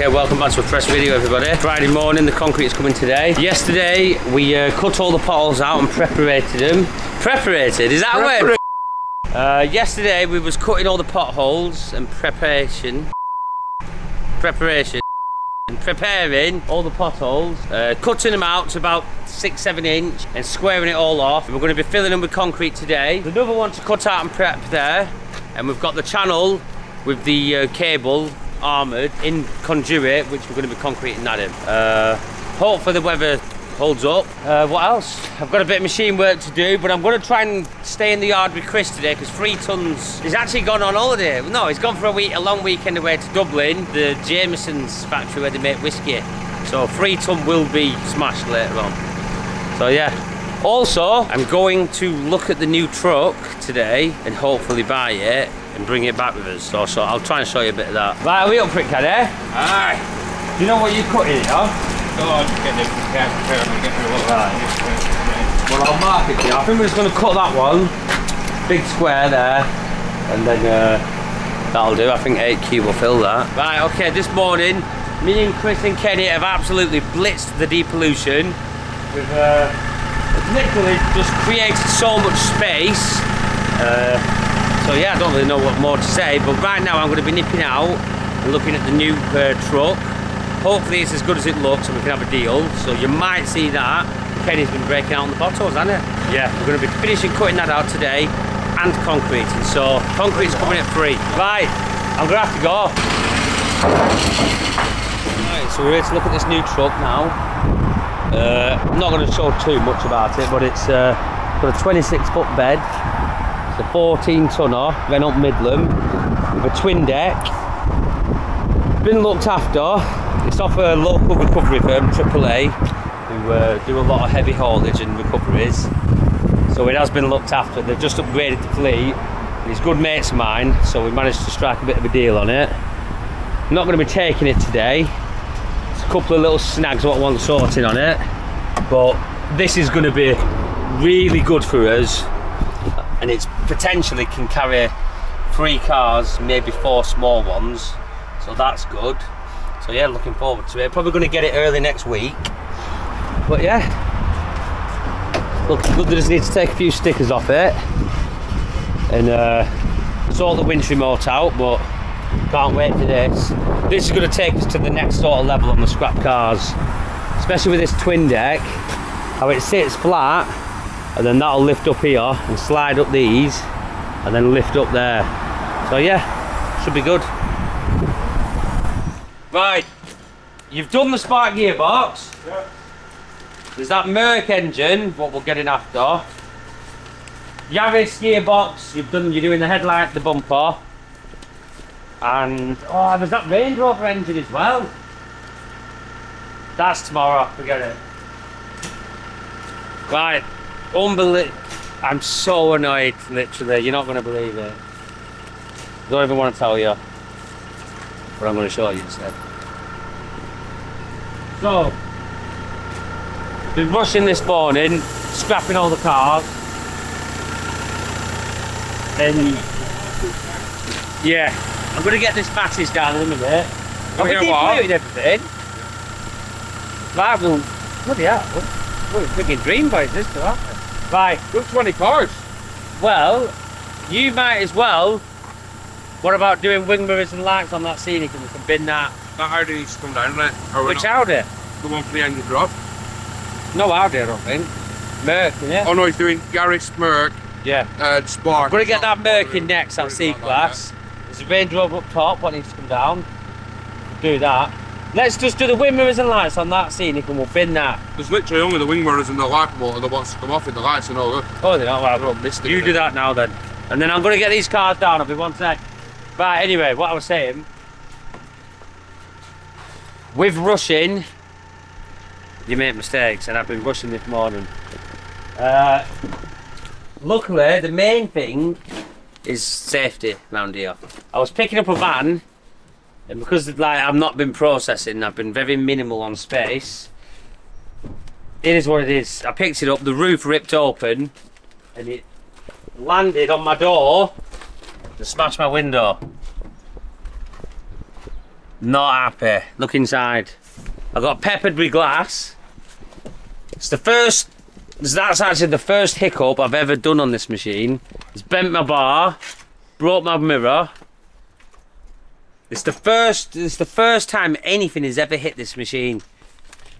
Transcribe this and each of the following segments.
Okay, welcome back to a fresh video everybody. Friday morning, the concrete is coming today. Yesterday, we uh, cut all the potholes out and preparated them. Preparated, is that a word? Uh, yesterday, we was cutting all the potholes and preparation. Preparation. And preparing all the potholes, uh, cutting them out to about six, seven inch and squaring it all off. We're going to be filling them with concrete today. There's another one to cut out and prep there. And we've got the channel with the uh, cable armoured in conduit, which we're going to be concreting that in. Uh, hopefully the weather holds up. Uh, what else? I've got a bit of machine work to do, but I'm going to try and stay in the yard with Chris today because Three Tons he's actually gone on holiday. No, he's gone for a week, a long weekend away to Dublin, the Jameson's factory where they make whiskey. So Three Ton will be smashed later on. So yeah. Also, I'm going to look at the new truck today and hopefully buy it and bring it back with us. So, so I'll try and show you a bit of that. Right, are we up for it, Caddy? Aye. Do you know what you're cutting, you know? Go on, get the gas prepared and get rid of Right. Well, I'll mark it here. I think we're just going to cut that one. Big square there. And then uh, that'll do. I think 8Q will fill that. Right, okay, this morning, me and Chris and Kenny have absolutely blitzed the depollution. We've uh, literally just created so much space. Uh, so yeah, I don't really know what more to say, but right now I'm going to be nipping out and looking at the new uh, truck. Hopefully it's as good as it looks and we can have a deal. So you might see that. Kenny's been breaking out on the bottles, hasn't it? Yeah, we're going to be finishing cutting that out today and concreting. So concrete's coming at three. Right, I'm going to have to go. Right, so we're here to look at this new truck now. Uh, I'm not going to show too much about it, but it's uh, got a 26 foot bed. It's a 14 tonner, Renault Midlum, with a twin deck. Been looked after. It's off a local recovery firm, AAA, who uh, do a lot of heavy haulage and recoveries. So it has been looked after. They've just upgraded the fleet. He's good mates of mine, so we managed to strike a bit of a deal on it. I'm not going to be taking it today. There's a couple of little snags what I want sorting on it, but this is going to be really good for us, and it's potentially can carry three cars, maybe four small ones. So that's good. So yeah, looking forward to it. Probably going to get it early next week. But yeah, look, look, they just need to take a few stickers off it and uh, sort the winch remote out. But can't wait for this. This is going to take us to the next sort of level on the scrap cars, especially with this twin deck. How it sits flat, and then that'll lift up here and slide up these, and then lift up there. So yeah, should be good. Right, you've done the spark gearbox. Yeah. There's that Merc engine, what we're getting after. Yaris gearbox, you've done, you're doing the headlight, the bumper. And, oh, there's that Range Rover engine as well. That's tomorrow, forget it. Right, unbelievable. I'm so annoyed, literally, you're not going to believe it. Don't even want to tell you. But I'm going to show you instead. So, been rushing this morning, scrapping all the cars. And yeah, I'm gonna get this batteries down in a minute. Get been what? everything. Well, bloody hell. What a freaking dream boys this to happen. Right, Look, 20 cars. well, you might as well. What about doing wing mirrors and lights on that scenic and we can bin that? That Audi needs to come down, right? Which not? Audi? The one for the engine drop. No Audi, I don't think. Merc, yeah? Oh no, he's doing Yaris, Merc, Yeah. and Spark. I'm gonna get that Merc in next, that Worried C about that, class. There's a Range Rover up top, what needs to come down. Do that. Let's just do the wing mirrors and lights on that scenic and we'll bin that. There's literally only the wing mirrors and the light motor that wants to come off in the lights and all that. Oh, they're not They're all well, missed You it. do that now then. And then I'm gonna get these cars down, I'll be one sec. Right, anyway, what I was saying. With rushing, you make mistakes, and I've been rushing this morning. Uh, luckily, the main thing is safety around here. I was picking up a van, and because like I've not been processing, I've been very minimal on space. It is what it is. I picked it up, the roof ripped open, and it landed on my door to smash my window. Not happy. Look inside. I got peppered with glass. It's the first. That's actually the first hiccup I've ever done on this machine. It's bent my bar, broke my mirror. It's the first. It's the first time anything has ever hit this machine,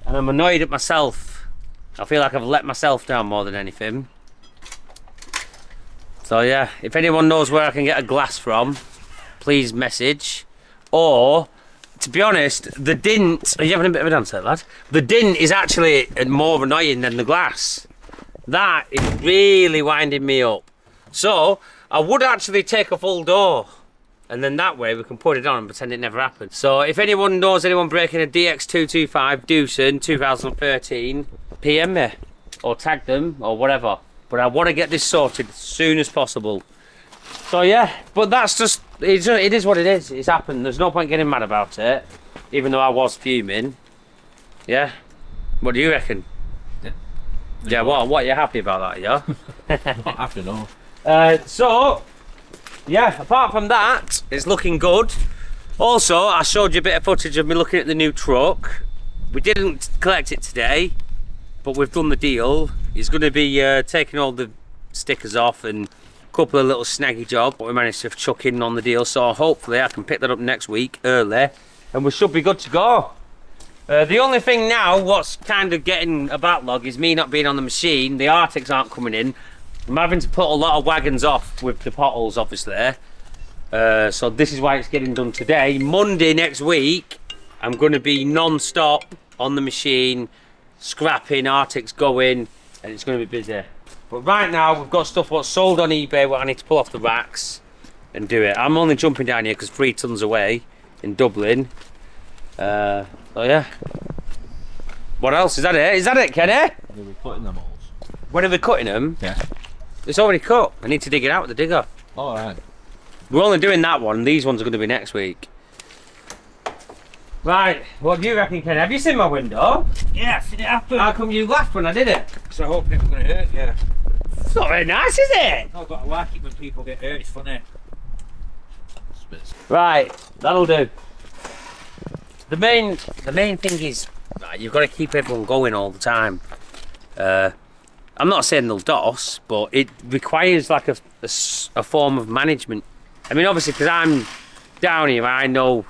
and I'm annoyed at myself. I feel like I've let myself down more than anything. So yeah, if anyone knows where I can get a glass from, please message. Or, to be honest, the dint. Are you having a bit of a dance there, lad? The dint is actually more annoying than the glass. That is really winding me up. So, I would actually take a full door. And then that way we can put it on and pretend it never happened. So if anyone knows anyone breaking a DX225 Doosan 2013, PM me. Or tag them or whatever. But I want to get this sorted as soon as possible. So yeah, but that's just, it's, it is what it is. It's happened. There's no point getting mad about it. Even though I was fuming. Yeah? What do you reckon? Yeah. Yeah, what, what, are you happy about that, yeah? Not after no. Uh, so, yeah, apart from that, it's looking good. Also, I showed you a bit of footage of me looking at the new truck. We didn't collect it today, but we've done the deal. He's going to be uh, taking all the stickers off and a couple of little snaggy jobs, but we managed to chuck in on the deal. So hopefully I can pick that up next week early, and we should be good to go. Uh, the only thing now, what's kind of getting a backlog, is me not being on the machine. The Arctics aren't coming in. I'm having to put a lot of wagons off with the potholes, obviously. Uh, so this is why it's getting done today. Monday next week, I'm going to be non-stop on the machine, scrapping, Arctics going, and it's going to be busy. But right now, we've got stuff what's sold on eBay what I need to pull off the racks and do it. I'm only jumping down here because three tons away in Dublin. Uh, so yeah. What else? Is that it? Is that it, Kenny? They were putting them holes. When are we cutting them? Yeah. It's already cut. I need to dig it out with the digger. Alright. We're only doing that one. These ones are going to be next week. Right, what do you reckon, Ken? Have you seen my window? Yeah, I've seen it happen. How come you laughed when I did it? So I hope it was going to hurt, yeah. It's not very nice, is it? I've got to like it when people get hurt, it's funny. Right, that'll do. The main, the main thing is, right, you've got to keep everyone going all the time. Uh, I'm not saying they'll DOS, but it requires like a a form of management. I mean, obviously, because I'm down here, I know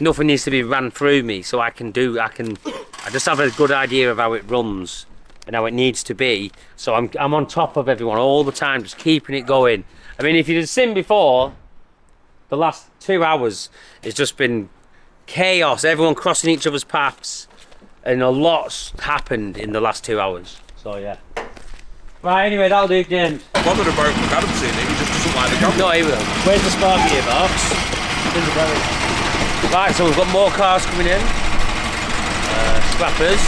nothing needs to be ran through me, so I can do, I can, I just have a good idea of how it runs and how it needs to be. So I'm, I'm on top of everyone all the time, just keeping it going. I mean, if you'd have seen before, the last two hours, it's just been chaos. Everyone crossing each other's paths, and a lot's happened in the last two hours. So yeah. Right. Anyway, that'll do, James. Bothered about McAdam seeing it, he just doesn't like the camera. No, he will. Where's the spark gearbox? In the garage. Right, so we've got more cars coming in. Uh, scrappers.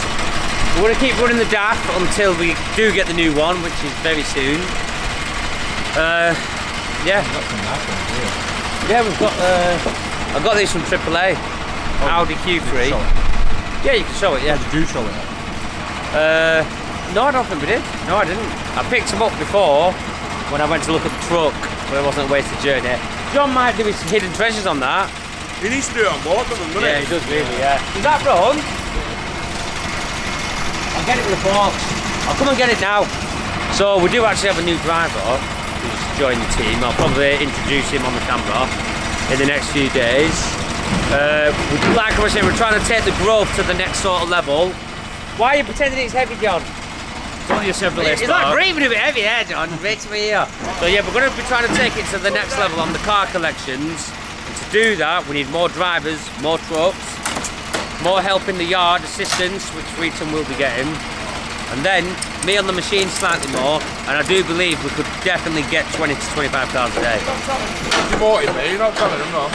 We're going to keep running the DAF until we do get the new one, which is very soon. Uh, yeah, Got some nice ones here. yeah, we've got. Uh, I got these from AAA. Audi Q3. Yeah, you can show it. Yeah. Did you show it? Uh, no, I don't think we did. No, I didn't. I picked them up before when I went to look at the truck, but it wasn't a wasted journey. John might do his hidden treasures on that. He needs to do it on board doesn't Yeah, he? he does really, yeah. Is that wrong? I'll get it with the box. I'll come and get it now. So we do actually have a new driver who's joined the team. I'll probably introduce him on the camera in the next few days. Uh, we, like I was saying, we're trying to take the growth to the next sort of level. Why are you pretending it's heavy, John? It's only a Chevrolet It's like breathing a bit heavy there, John. Wait till we here. So yeah, we're going to be trying to take it to the next level on the car collections. And to do that, we need more drivers, more trucks, more help in the yard, assistance, which Reeton will be getting. And then me on the machine slightly more. And I do believe we could definitely get 20 to 25 cars a day. Demoted me, you're not telling him, no.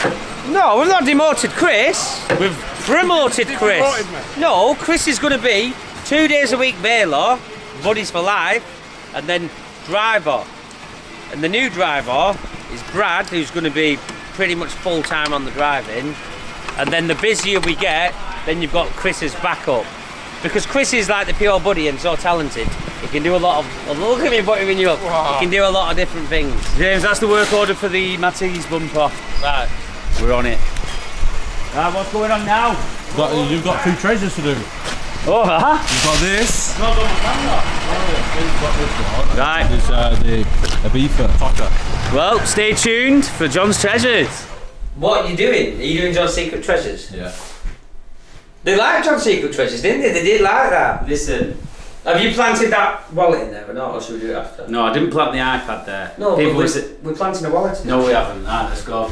No, we've not demoted Chris. We've promoted Chris. me. No, Chris is going to be two days a week baler, buddies for life, and then driver. And the new driver is Brad, who's going to be pretty much full time on the driving. And then the busier we get, then you've got Chris's backup. Because Chris is like the pure buddy and so talented. He can do a lot of. oh, Look at me putting you up. Wow. He can do a lot of different things. James, that's the work order for the Matiz bumper. Right. We're on it. Right, what's going on now? You've got, you've got two treasures to do. You've Oh, huh? got this. Not on the camera. You've got this one. Right. There's uh, the Ibiza Tocker. Well, stay tuned for John's Treasures. What are you doing? Are you doing John's Secret Treasures? Yeah. They liked John's Secret Treasures, didn't they? They did like that. Listen, Have you planted that wallet in there or not, or should we do it after? no, I didn't plant the iPad there. No, People but were we're, we're planting a wallet. no, we haven't. Right, let's go.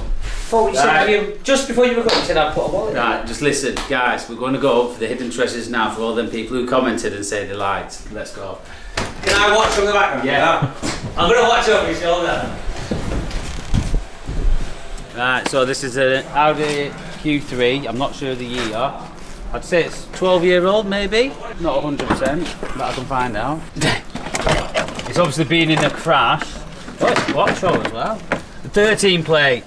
Thought you said Right. you, just before you were going, you said I'd put a wallet in. Right, just listen, guys. We're going to go for the hidden treasures now for all them people who commented and say they liked. Let's go. Can I watch from the background? Yeah. I'm going to watch over your shoulder. Right, so this is an Audi Q3. I'm not sure the year. I'd say it's 12 year old, maybe. Not 100%, but I can find out. it's obviously been in a crash. Oh, it's Quattro as well. The 13 plate.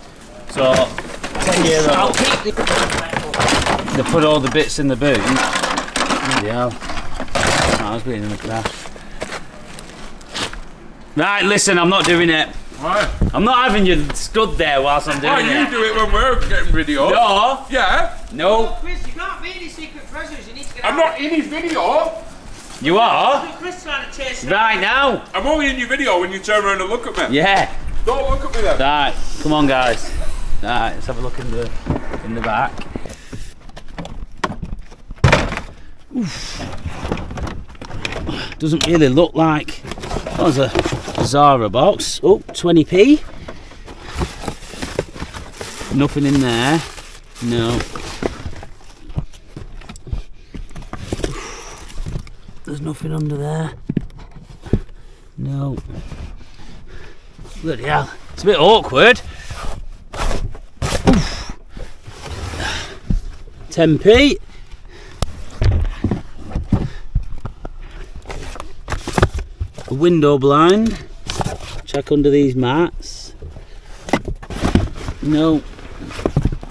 So, 10 year old. They put all the bits in the boot. Bloody hell. Oh, I was being in a crash. Right, listen, I'm not doing it. Why? I'm not having you stood there whilst I'm doing oh, Why it. you do it when we're getting video? No, Yeah. no, Chris, you can't be in his secret treasures. You need to get I'm not in his video. you are Chris trying to chase right now. I'm only in your video when you turn around and look at me. Yeah, Don't look at me then. right. Come on, guys. Right, let's have a look in the in the back. Oof. Doesn't really look like. That was a Zara box. Oh, 20p. Nothing in there. No. There's nothing under there. No. Bloody hell. It's a bit awkward. 10p. A window blind. Check under these mats. No.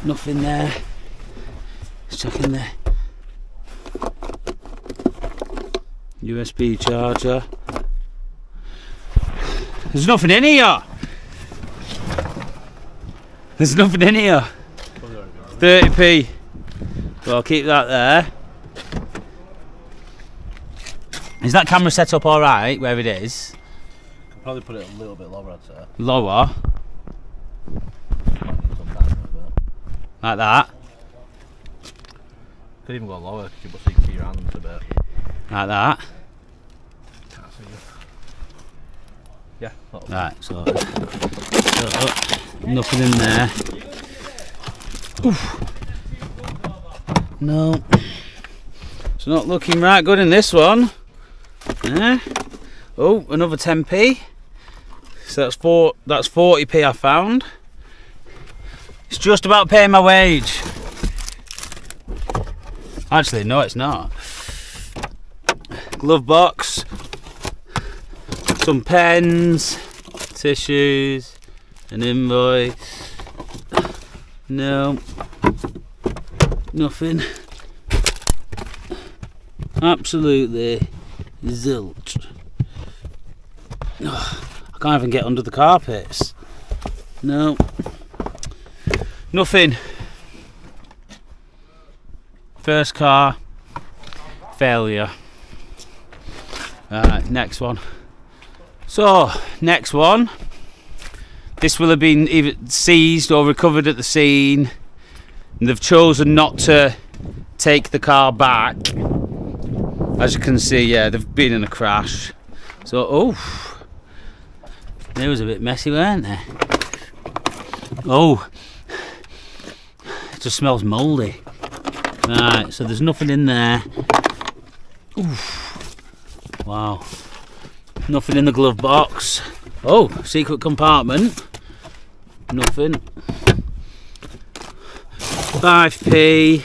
Nothing there. Let's check in there. USB charger. There's nothing in here. There's nothing in here. 30p. Well, I'll keep that there. Is that camera set up alright where it is? Could probably put it a little bit lower, I'd say. Lower, Sometimes a bit. like that, Could even go lower because you must see your hands a bit. like that. Can't see you. Yeah. Right, so, so, nothing in there. Oof. No. It's not looking right good in this one. Eh? Oh, another 10p. So that's four that's 40p I found. It's just about paying my wage. Actually, no, it's not. Glove box, some pens, tissues, an invoice. No, nothing. Absolutely zilch. Ugh, I can't even get under the carpets. No, nothing. First car, failure. Next one. So, next one. This will have been either seized or recovered at the scene. And they've chosen not to take the car back. As you can see, yeah, they've been in a crash. So, oh, they was a bit messy, weren't they? Oh, it just smells mouldy. Right, so there's nothing in there. Oof. Wow. Nothing in the glove box. Oh, secret compartment. Nothing. 5p.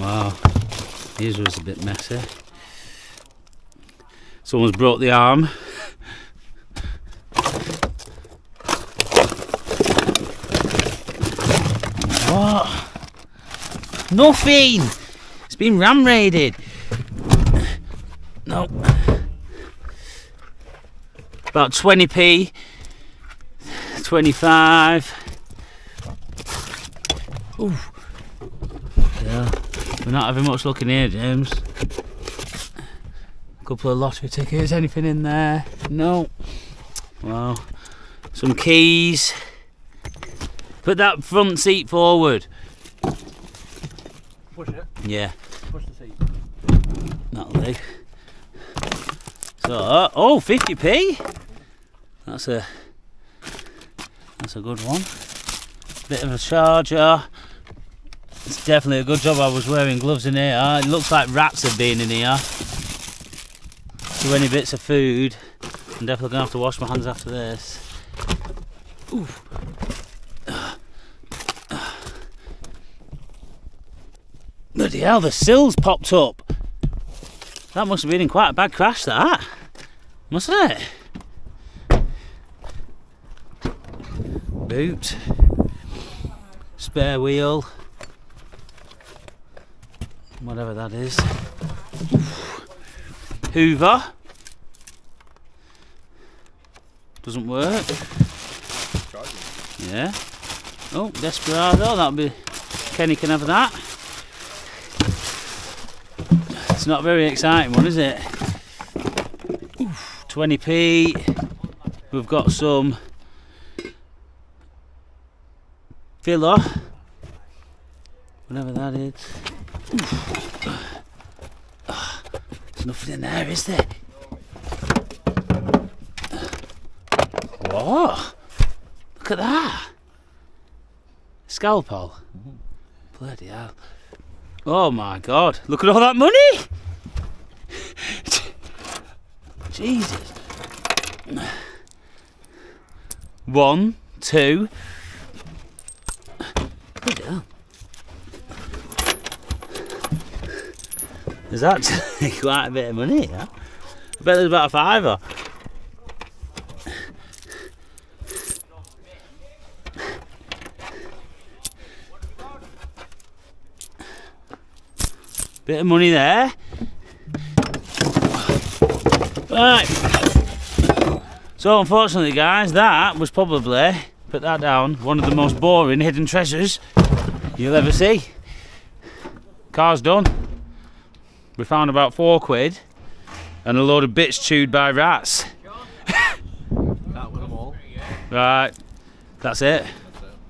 Wow. His was a bit messy. Someone's broke the arm. What? Nothing! It's been ram raided. No. About 20p. 25. Yeah. We're not having much luck in here, James. couple of lottery tickets, anything in there? No. Well, some keys. Put that front seat forward. Push it. Yeah, Push the seat. that'll do. So, uh, oh, 50p. That's a that's a good one. Bit of a charger. It's definitely a good job I was wearing gloves in here. Uh, it looks like rats have been in here. So any bits of food. I'm definitely gonna have to wash my hands after this. Oof. Bloody hell, the sills popped up. That must have been in quite a bad crash, that. Mustn't it? Boot. Spare wheel. Whatever that is. Hoover. Doesn't work. Yeah. Oh, Desperado, that'll be. Kenny can have that. It's not a very exciting one, is it? Oof, 20p. We've got some filler. Whatever that is. Ah, There's nothing in there, is there? What? Look at that. Scalpel. Mm-hmm. Bloody hell. Oh my god. Look at all that money! Jesus. One, two. Bloody hell. There's actually quite a bit of money here. I bet there's about a fiver. Bit of money there. Right. So unfortunately guys, that was probably, put that down, one of the most boring hidden treasures you'll ever see. Car's done. We found about four quid and a load of bits chewed by rats. Them all. Right. That's it.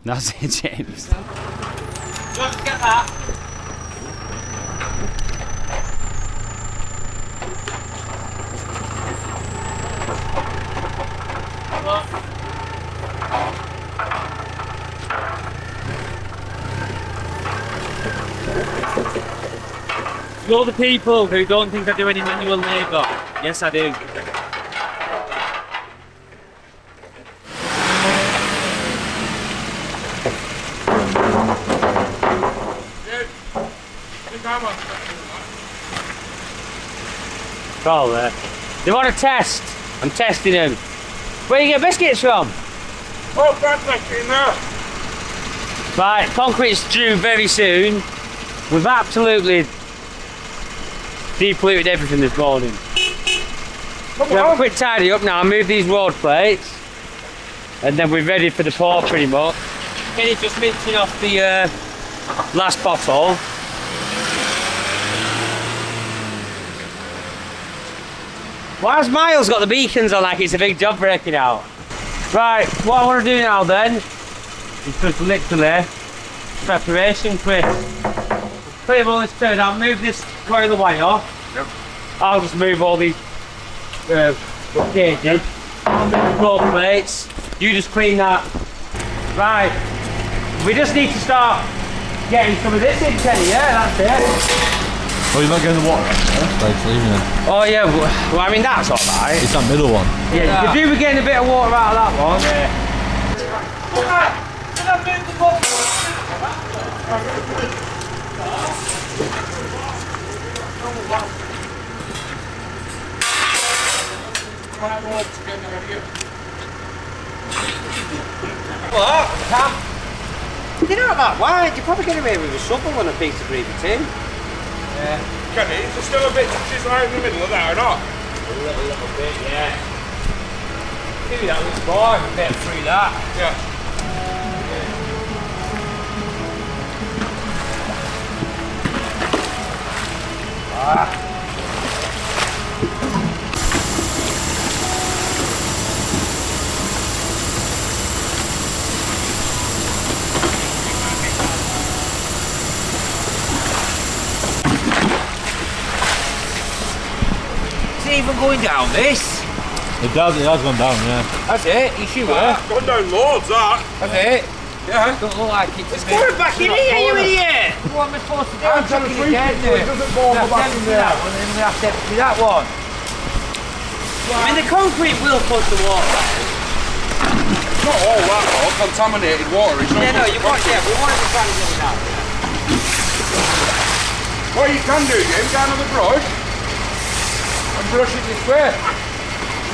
That's it, James. Get that. To all the people who don't think I do any manual labour, yes I do. Probably. Uh, they want to test. I'm testing them. Where you get biscuits from? Oh, that's actually now. Right, concrete's due very soon. We've absolutely depolluted everything this morning. Come We have a quick tidy up now, move these road plates, and then we're ready for the pour pretty much. Kenny's just mincing off the uh, last bottle. Why has Miles got the beacons on like it's a big job breaking out? Right, what I want to do now then is just literally preparation quick. Put all this turned out, move this coil of wire off. Yep. I'll just move all these uh, cages. I'll move the plates. You just clean that. Right. We just need to start getting some of this in, Kenny. Yeah, that's it. Oh, you're not getting the water out there? Like, leaving it. Oh yeah, well I mean that's alright. It's that middle one. Yeah, you could do with getting a bit of water out of that one. Yeah. What? Cam? They're not that wide. You're probably getting away with a shovel and a piece of gravy too. Kenny, is there still a bit to chisel out in the middle of that or not? A little, little bit, yeah. Maybe that was more. A bit through that. Yeah. Even going down this? It does, it has gone down, yeah. That's it, you sure? That's gone down loads, that. That's it. Yeah. Don't look like it. It's going back in here, you idiot! What am I supposed to do? I'm trying to chucking it down it so there. it doesn't go We back in there. that one, and then we have to empty that one. I mean, the concrete will push the water. Not all that, though. Contaminated water. It's Yeah, no, you want, yeah, we want it to try and get it out. What you can do, Jim, go another brush and brush it this way.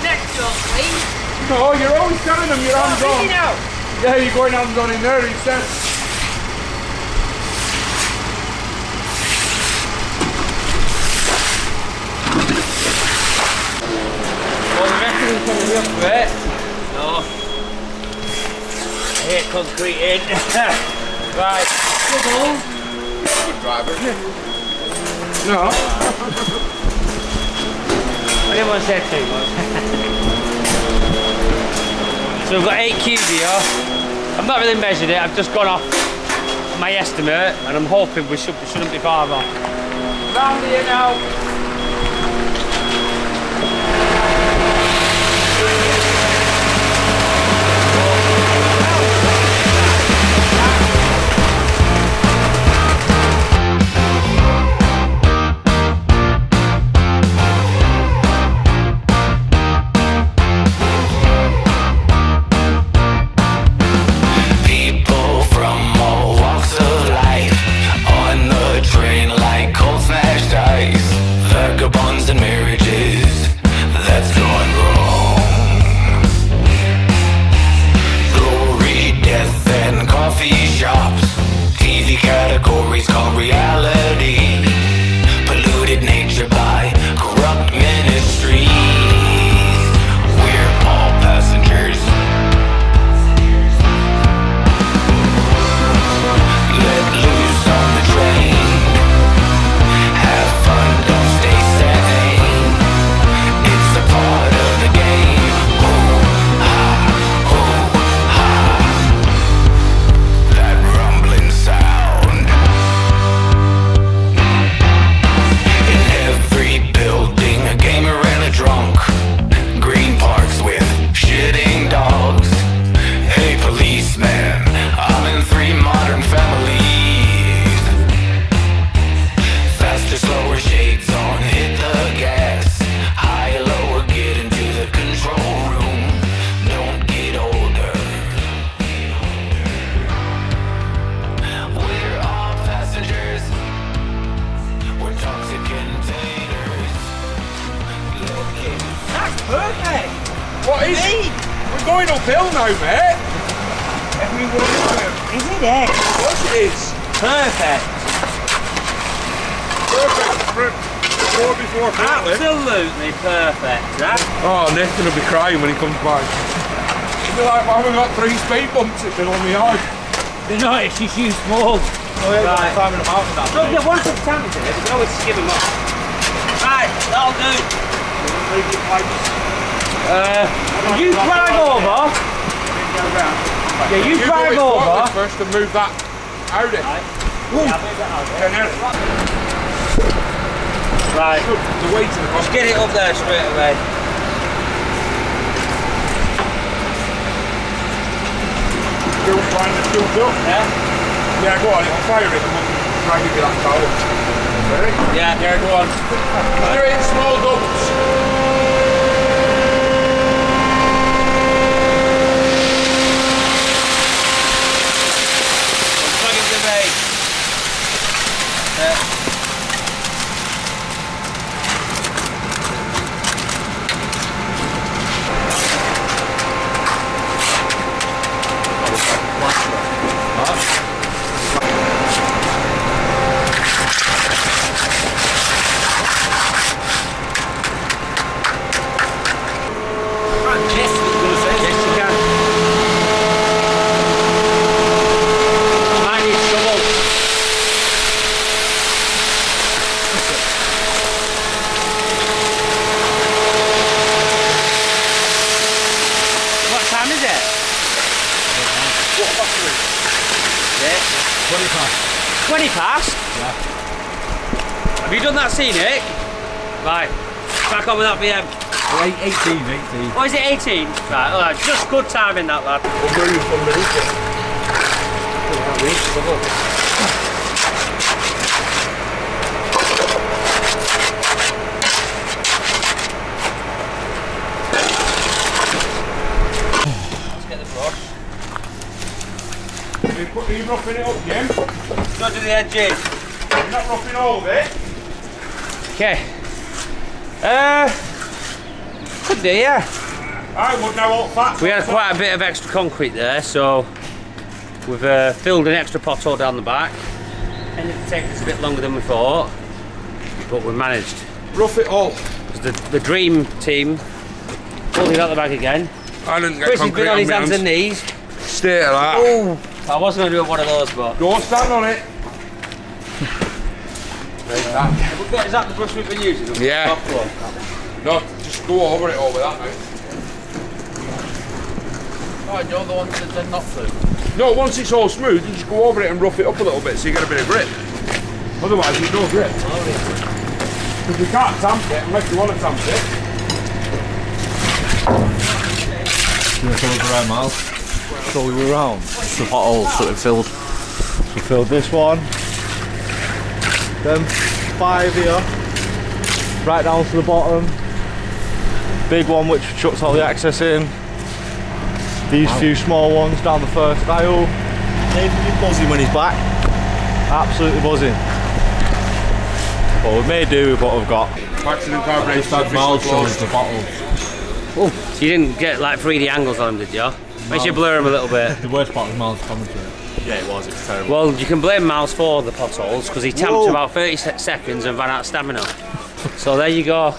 Next up, please. No, you're always telling them your hands on. Really now. Yeah, you're going hands on in there instead. Well, the rest of them coming up for it. No. I hate concrete in. right. Double. Good driver, isn't? No. I didn't want to say too much. so we've got 8 cubes here. I've not really measured it, I've just gone off my estimate and I'm hoping we, should, shouldn't be far off. Round here now. Categories called reality. Isn't? Of course it is. Perfect. Perfect for before before Franklin. Absolutely perfect. That. Oh, Nathan will be crying when he comes back. He'll be like, I haven't got three speed bumps, it's been on the yard. They're not, it's just you small. Right. Climbing a mountain that Don't get one of the tablets in it, we can always skim them up. Right, that'll do. Uh, you drive over. Yeah, you, You do drive it over. forward first and move that Audi. Yeah, now, Right, the weight in the just get it up there straight away. Still trying to still build. Yeah? Yeah, go on, I'll fire it and we'll try and give you that power. Ready? Yeah, yeah, go on. Fire it in small doubles. Plug in the main. Yeah. past? Have you done that scenic? Right. Back on with that BM. 18, 18. What is it, 18? Right, alright, just good timing that lad. Let's get the brush. Are you, put- are you roughing it up, Jim? Go to the edges. You're not roughing all of it? Okay. Uh, could do, yeah. I would know facts. We had quite a bit of extra concrete there, so we've uh, filled an extra pothole down the back. Ended up taking us a bit longer than we thought, but we managed. Rough it all. The, the dream team pulled it out the bag again. I didn't get Chris has been on his my hands and knees. Stay at that. Oh, I was going to do one of those, but Don't stand on it. Is that the brush we've been using? Yeah. No, just go over it all with that, mate. Oh, you're the ones that did not through. No, once it's all smooth, you just go over it and rough it up a little bit so you get a bit of grip. Otherwise, there's no grip. Because you can't tamp it unless you want to tamp it. Do you want to look around, Miles? So we were around the potholes that we filled. We filled this one, then five here, right down to the bottom. Big one which shuts all the access in. These few small ones down the first aisle. Nathan be buzzing when he's back. Absolutely buzzing. But we may do with what we've got. Baxenden Car Breakers. Miles shows the bottle. So you didn't get like 3D angles on them, did you? Makes you blur them a little bit. The worst part was Miles' commentary. Yeah, it was. It was terrible. Well, you can blame Miles for the potholes because he tamped about 30 se- seconds and ran out of stamina. so there you go.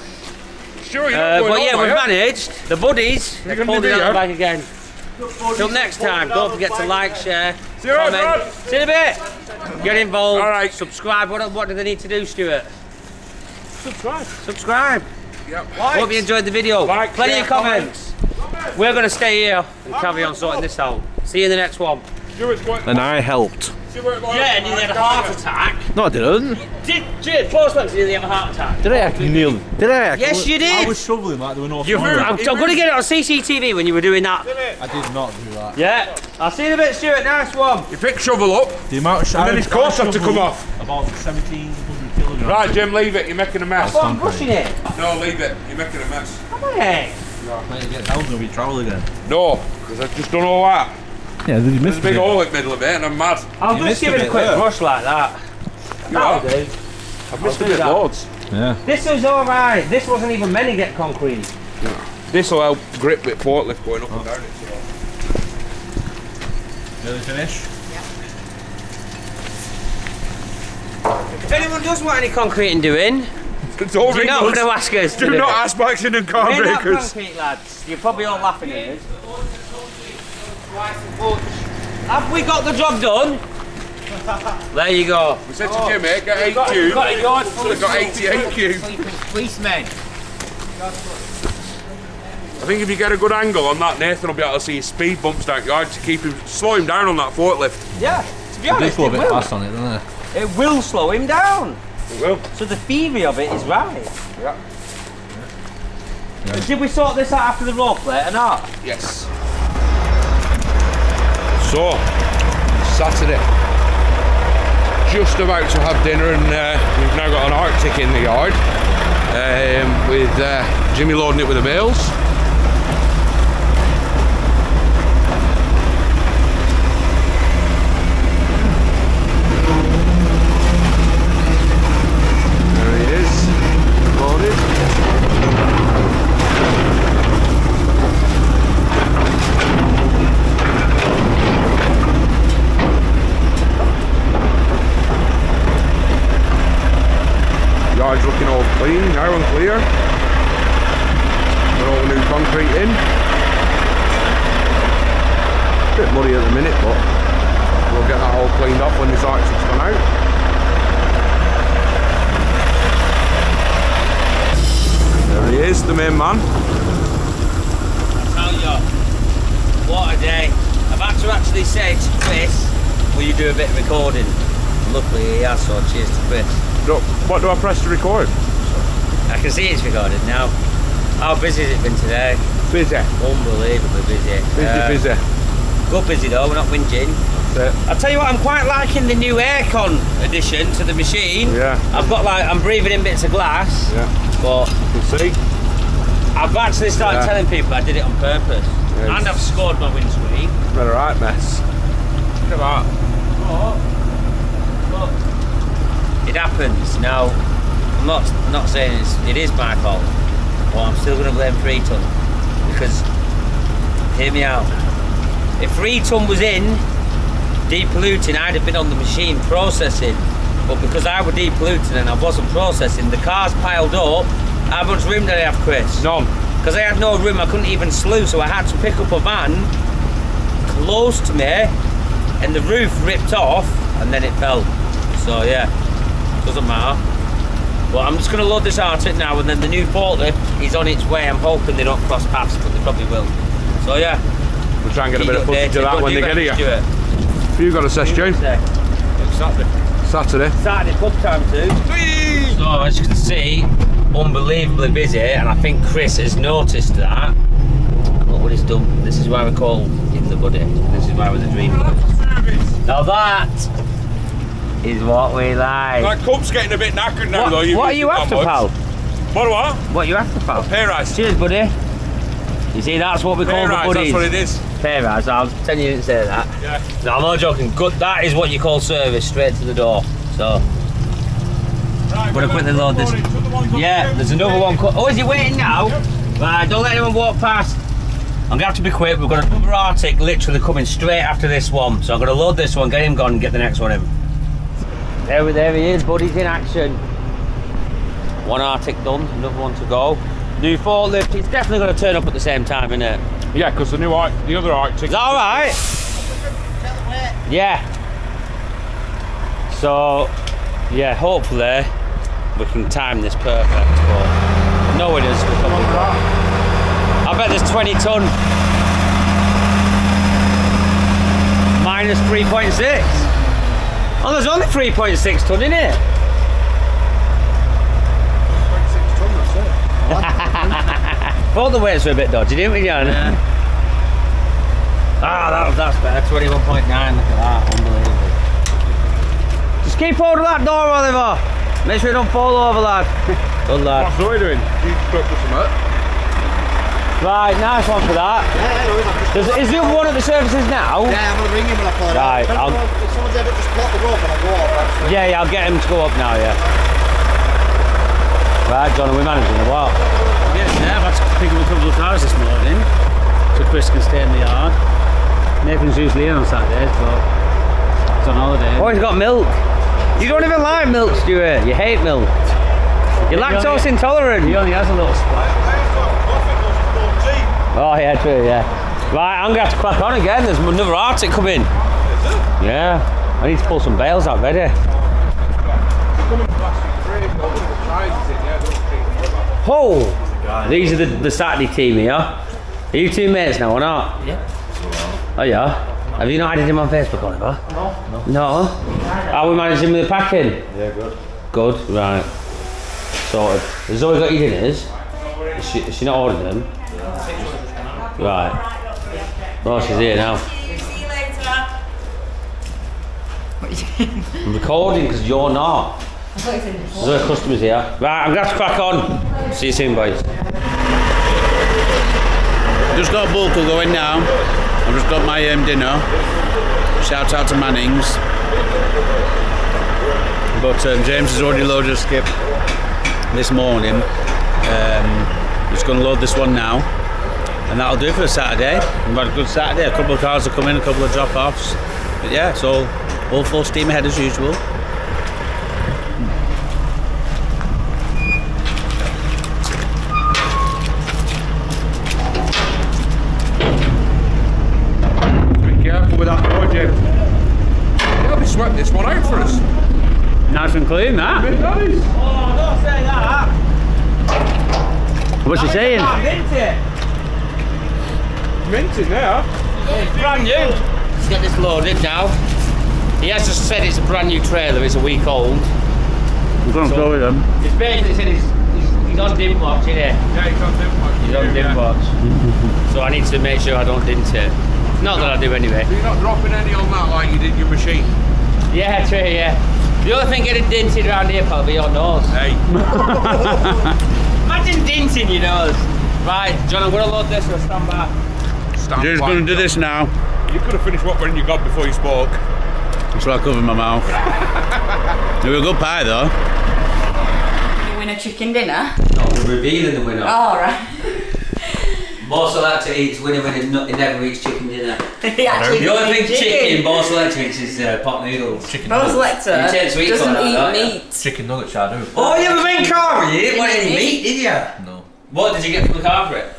Sure, you're Uh, not but going yeah, we've managed. The buddies You're have pulled it out that? the bag again. Till next time, don't forget to like, share, See you comment. Brad. See you in a bit. Get involved. All right. Subscribe. What, what do they need to do, Stuart? Subscribe. Subscribe. Yep. Hope you enjoyed the video. Like, Plenty share, of comments. We're going to stay here and carry on sorting this out. See you in the next one. Stuart's going. And I helped. Stuart going- Yeah, and you had a heart attack. No, I didn't. Did, did, Postman, did you have a heart attack? Did I actually kneel? Did I actually? Yes, you did. I was shoveling like there were no You, fire. I'm, I'm going to get it on CCTV when you were doing that. I did not do that. Yeah. I'll see you in a bit, Stuart. Nice one. You pick shovel up. The amount of And then his course have to come off. About 1700 kilograms. Right, Jim, leave it. You're making a mess. I'm brushing it. No, leave it. You're making a mess. Come on, hey. Might you get down and we travel again. No, because I've just done all that. Yeah, did you There's a big hole in the middle of it, and I'm mad. I'll You just missed give a it a bit quick there. brush like that. You That'll are. do. I've missed a do bit that. loads. Yeah. This was alright. This wasn't even meant to get concrete. This will help grip with forklift going up and oh. down it. Nearly finished? If anyone does want any concreting doing, So. Don't you're ring not us. going to ask us. Do to not it. ask for Baxenden car We're not breakers. concrete lads. You're probably all laughing at us. Have we got the job done? there you go. We said to Jimmy, get 8 Got, cube. got a yard full So of they've got 88 cube. Policemen. I think if you get a good angle on that, Nathan will be able to see his speed bumps down yard to keep him, slow him down on that forklift. Yeah, to be honest, go a it bit will. fast on it, don't they? It will slow him down. It will. So the theory of it is right. Yeah. Did we sort this out after the role play or not? Yes. So, Saturday. Just about to have dinner, and uh, we've now got an Arctic in the yard um, with uh, Jimmy loading it with the bales. There he is, loaded. Yard's looking all clean now and clear. Got all the new concrete in. Bit muddy at the minute, but we'll get that all cleaned up when this Arctic's gone out. There he is, the main man. tell you, what a day. I've had to actually say to Chris, will you do a bit of recording? Luckily he has, so cheers to Chris. What do I press to record? Can see it's recorded now. How busy has it been today? Busy. Unbelievably busy. Busy, Uh, busy. Good busy though, we're not whinging. I'll tell you what, I'm quite liking the new aircon addition to the machine. Yeah. I've got like, I'm breathing in bits of glass, Yeah. but You see? I've actually started Yeah. telling people I did it on purpose. Yeah, and I've scored my windscreen. Been a right mess. Look at that. It happens. Now, I'm not not saying it's, it is my fault, but I'm still going to blame three ton because hear me out. If three ton was in depolluting, I'd have been on the machine processing. But because I was depolluting and I wasn't processing, the cars piled up. How much room did I have, Chris? None. Because I had no room, I couldn't even slew, so I had to pick up a van close to me, and the roof ripped off, and then it fell. So yeah, doesn't matter. But I'm just going to load this Arctic now, and then the new forklift is on its way. I'm hoping they don't cross paths, but they probably will. So yeah, We'll try and get a bit of footage updated. of that What when they get here. reckon, Stuart? You got a session? Saturday. Saturday. Saturday pub time too. So as you can see, unbelievably busy, and I think Chris has noticed that. And Look what he's done. This is why we call him the buddy. This is why we're the dream buddy. Now that is what we like. My cup's getting a bit knackered now What, though. You've what are you after, pal? What what? What are you after, pal? Pay rise. Cheers, buddy. You see, that's what we call the rise, buddies. that's what it is. Pay rise. I'll pretend you didn't say that. Yeah. No, I'm not joking. Good. That is what you call service, straight to the door. So. Right, Gonna quickly load this. Yeah, there's another one. Oh, is he waiting now? Right, don't let anyone walk past. I'm gonna have to be quick. We've got another Arctic literally coming straight after this one. So I'm gonna load this one, get him gone, and get the next one in. There, we- there he is, buddies in action. One Arctic done, another one to go. New forklift, it's definitely gonna turn up at the same time, isn't it? Yeah, because the new the other Arctic. Is that alright? Yeah. So, yeah, hopefully we can time this perfect, but no it is. we probably won't. I bet there's 20 ton. Minus 3.6. Oh, there's only 3.6 ton in it. Thought the weights were a bit dodgy, didn't we, Jan? Ah, that, that's better. 21.9. Look at that. Unbelievable. Just keep hold of that door, Oliver. Make sure you don't fall over, lad. Good lad. What's Zoe doing? You spoke to some Right, nice one for that. There's, is the other one at the services now? Yeah, I'm gonna ring him when I pull it Right, out. I'll- If someone's ever just plot the rope and I go off, that's Yeah, yeah, I'll get him to go up now, yeah. Right, John, are we managing a while? Yes, yeah, I've had to pick up a couple of cars this morning so Chris can stay in the yard. Nathan's usually in on Saturdays, but he's on holiday. Oh, he's got milk. You don't even like milk, Stuart. You hate milk. You're Yeah, lactose yeah. intolerant. He only has a little spot. Oh yeah, true, yeah. Right, I'm gonna have to crack on again. There's another Arctic coming. Yeah. I need to pull some bales out ready. Oh! These are the, the Saturday team here. Are you two mates now or not? Yeah. Oh yeah. Have you not added him on Facebook, Oliver? No. No? How are we managing with the packing? Yeah, good. Good, right. Sorted. Has Zoe got your dinners? Is she, is she not ordering them? Right. Oh, she's here now. See you later. I'm recording because you're not. There's customers here. Right, I'm going to crack on. See you soon, boys. Just got Bulkle going now. I've just got my um, dinner. Shout out to Mannings. But um, James has already loaded a skip this morning. Um, he's going to load this one now. And that'll do for a Saturday. We've had a good Saturday. A couple of cars have come in, a couple of drop offs. But yeah, so all, all full steam ahead as usual. Be careful with that door, Jim. Yeah, they swept this one out for us. Nice and clean, that. Bit nice. Oh, don't say that. What's she saying? Mint in there. Brand new. Let's get this loaded now. He has just said it's a brand new trailer. It's a week old. I'm going to go with them. It's basically said he's, he's, he's on dim watch, isn't he? Yeah, you can't do much. He's on dim watch. so I need to make sure I don't dint it. Not that I do anyway. You're not dropping any on that like you did your machine. Yeah, true, yeah. The only thing getting dinted around here, pal, be your nose. Hey. Imagine dinting your nose. Right, John, I'm gonna load this, so stand by. Stand You're just going to do this now. You could have finished what when you got before you spoke. So I cover my mouth. They were a good pie though. You win a chicken dinner? No, we're revealing the winner. All right. Bo Selector eats winner winner, no, he never eats chicken dinner. He The only thing doesn't eat chicken, Bo Selector eats is uh, pot noodles. Chicken Bo nuggets. Selector You doesn't eat don't you? meat. Chicken nuggets, I do. Oh, you have a main car, you didn't want any meat, did you? No. What did you get from the car for it?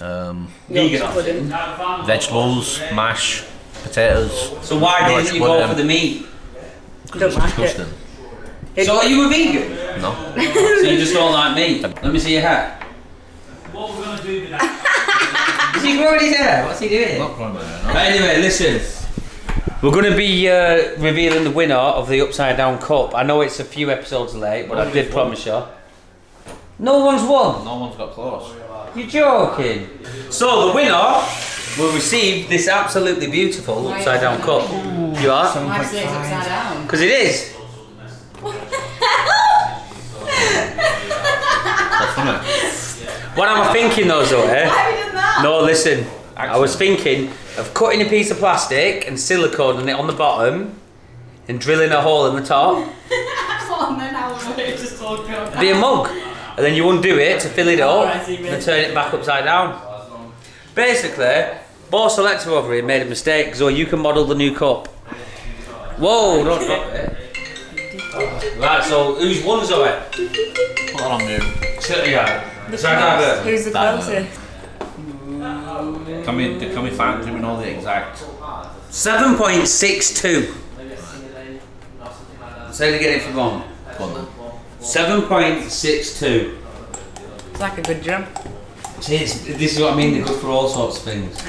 Um, Vegan pudding. option. vegetables, mash, potatoes. So why Yorkshire didn't you go for the meat? Don't like it. Disgusting. So are you a vegan? No. So you just don't like meat? Let me see your hair. What we're going to do with that? Is he growing his hair? What's he doing? Not growing my hair, no. Anyway, listen. We're going to be uh, revealing the winner of the Upside Down Cup. I know it's a few episodes late, but I did promise you. No one's won. No one's got close. You're joking. So the winner will receive this absolutely beautiful Upside Down Cup. You are? Why is it upside down? Because it is. That's funny. What am I thinking though, Zoe? Why have you done that? No, listen. I was thinking of cutting a piece of plastic and siliconing it on the bottom and drilling a hole in the top. and then I was just talking about Be a mug. And then you undo it to fill it up I and really. turn it back upside down. Basically, Bo Selector over here made a mistake, so you can model the new cup. Whoa, don't drop it. Right, so who's won Zoe? Put that on you. Sit yeah. So I have it. Who's the That- closest? Can we, can we find, do we know the exact? 7.62. Say it again if you want. Go on then. 7.62. It's like a good jump. See, it's, this is what I mean, they're good for all sorts of things.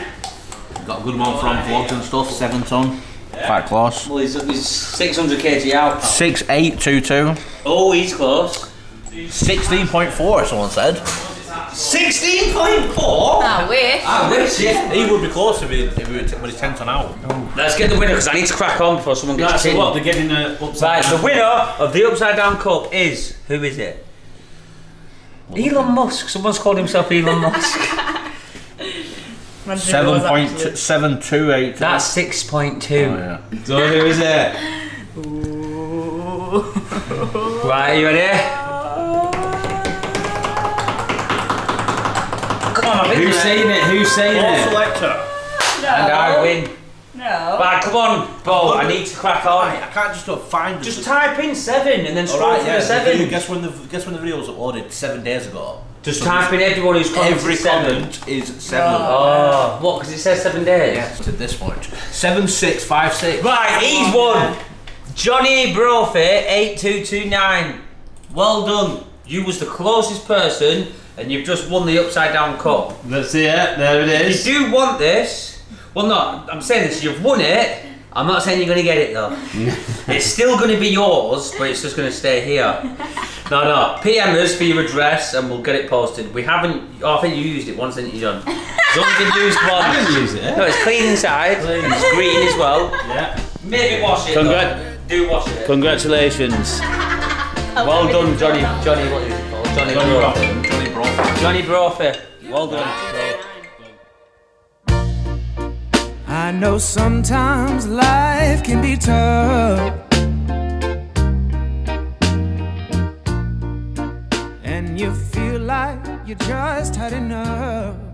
Got a good one from vlogs and stuff, 7 ton. Quite close. Well, he's, he's 600 kg out. 6822. Oh, he's close. 16.4, someone said. 16.4? Ah, I wish. I wish, yeah. He would be close if he, if he was, was 10 ton out. Oh. Let's get the winner because I need to crack on before someone gets Right, a so what, they're getting a upside Right, the winner of the Upside Down Cup is. Who is it? Elon Musk. Someone's called himself Elon Musk. Imagine if it was actually- 7.7282. That's 6.2. Oh, yeah. So who is it? Right, are you ready? Come on, I've Who's there. saying it? Who's saying it? selector. And I win. No. Right, come on, Bo, I need to crack on. I can't just uh, find Just type in seven and then scroll Alright, through yeah. the seven. Guess when the guess when the video was uploaded seven days ago. Just type in everyone who's commented Every seven. comment is seven. Oh, what? Because it says seven days. Yes, to this much. Seven six five six. Right, he's won. Johnny Brophy, 8229. Well done. You was the closest person and you've just won the Upside Down Cup. That's it, there it If is. you do want this, well no, I'm saying this, you've won it. I'm not saying you're going to get it though. it's still going to be yours, but it's just going to stay here. No, no. PM us for your address and we'll get it posted. We haven't, oh, I think you used it once, didn't you, John? It's only been used once. I didn't use it. No, it's clean inside. Clean. It's green as well. Yeah. Maybe wash it. Congrat- though. Do wash it. Congratulations. Well done, Johnny. Johnny, what is it called? Johnny, Johnny Brophy. Johnny Brophy. Well done. I know sometimes life can be tough. And you feel like you just had enough.